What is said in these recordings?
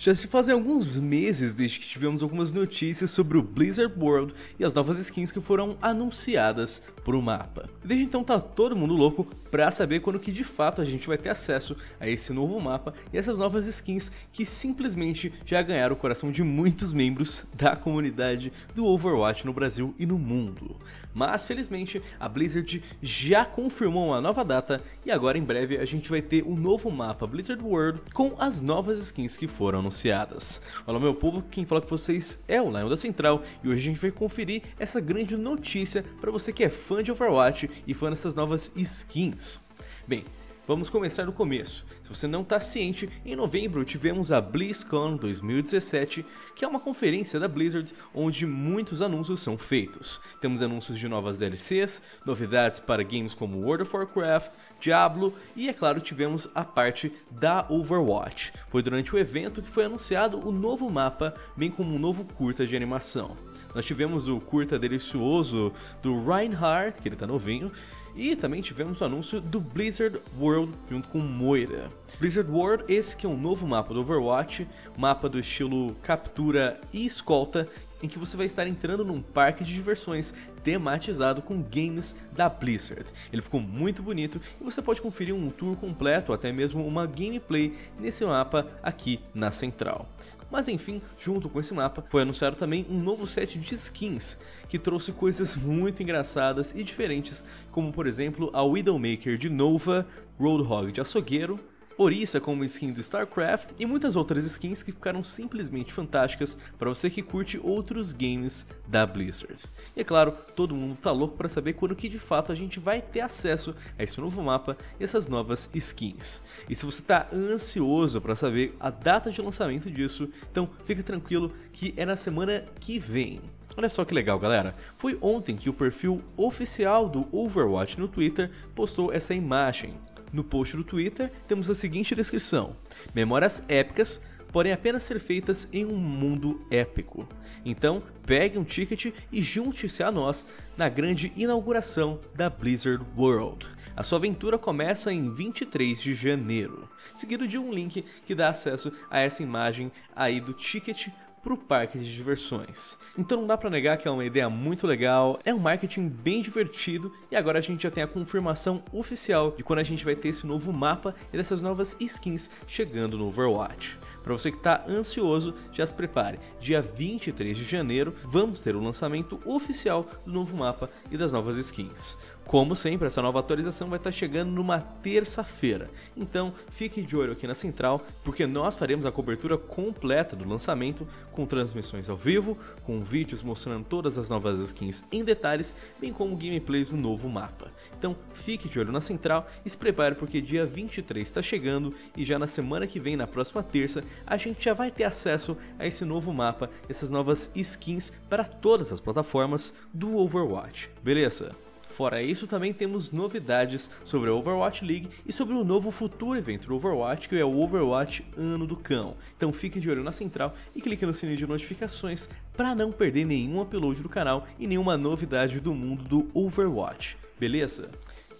Já se fazem alguns meses desde que tivemos algumas notícias sobre o Blizzard World e as novas skins que foram anunciadas pro mapa. Desde então tá todo mundo louco pra saber quando que de fato a gente vai ter acesso a esse novo mapa e essas novas skins que simplesmente já ganharam o coração de muitos membros da comunidade do Overwatch no Brasil e no mundo. Mas felizmente a Blizzard já confirmou uma nova data e agora em breve a gente vai ter um novo mapa Blizzard World com as novas skins que foram anunciadas. Olá meu povo, quem fala com vocês é o Lion da Central e hoje a gente vai conferir essa grande notícia para você que é fã de Overwatch e fã dessas novas skins. Bem, Vamos começar do começo. Se você não está ciente, em novembro tivemos a BlizzCon 2017, que é uma conferência da Blizzard onde muitos anúncios são feitos. Temos anúncios de novas DLCs, novidades para games como World of Warcraft, Diablo e, é claro, tivemos a parte da Overwatch. Foi durante o evento que foi anunciado o novo mapa, bem como um novo curta de animação. Nós tivemos o curta delicioso do Reinhardt, que ele tá novinho, e também tivemos o anúncio do Blizzard World junto com Moira. Blizzard World, esse que é um novo mapa do Overwatch, mapa do estilo captura e escolta, em que você vai estar entrando num parque de diversões tematizado com games da Blizzard. Ele ficou muito bonito e você pode conferir um tour completo, até mesmo uma gameplay nesse mapa aqui na central. Mas enfim, junto com esse mapa, foi anunciado também um novo set de skins, que trouxe coisas muito engraçadas e diferentes, como por exemplo a Widowmaker de Nova, Roadhog de Açougueiro, Orisa como skin do StarCraft e muitas outras skins que ficaram simplesmente fantásticas para você que curte outros games da Blizzard. E é claro, todo mundo tá louco para saber quando que de fato a gente vai ter acesso a esse novo mapa e essas novas skins. E se você tá ansioso para saber a data de lançamento disso, então fica tranquilo que é na semana que vem. Olha só que legal, galera. Foi ontem que o perfil oficial do Overwatch no Twitter postou essa imagem. No post do Twitter temos a seguinte descrição: Memórias épicas podem apenas ser feitas em um mundo épico. Então, pegue um ticket e junte-se a nós na grande inauguração da Blizzard World. A sua aventura começa em 23 de janeiro, seguido de um link que dá acesso a essa imagem aí do ticket para o parque de diversões. Então não dá para negar que é uma ideia muito legal, é um marketing bem divertido e agora a gente já tem a confirmação oficial de quando a gente vai ter esse novo mapa e dessas novas skins chegando no Overwatch. Para você que está ansioso, já se prepare. Dia 23 de janeiro vamos ter o lançamento oficial do novo mapa e das novas skins. Como sempre, essa nova atualização vai estar chegando numa terça-feira. Então, fique de olho aqui na central, porque nós faremos a cobertura completa do lançamento, com transmissões ao vivo, com vídeos mostrando todas as novas skins em detalhes, bem como gameplays do novo mapa. Então, fique de olho na central e se prepare porque dia 23 está chegando e já na semana que vem, na próxima terça, a gente já vai ter acesso a esse novo mapa, essas novas skins para todas as plataformas do Overwatch. Beleza? Fora isso, também temos novidades sobre a Overwatch League e sobre o novo futuro evento do Overwatch, que é o Overwatch Ano do Cão. Então fique de olho na central e clique no sininho de notificações para não perder nenhum upload do canal e nenhuma novidade do mundo do Overwatch, beleza?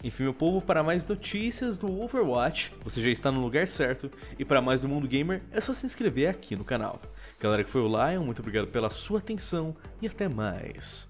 Enfim, meu povo, para mais notícias do Overwatch, você já está no lugar certo, e para mais do Mundo Gamer, é só se inscrever aqui no canal. Galera que foi o Lion, muito obrigado pela sua atenção e até mais.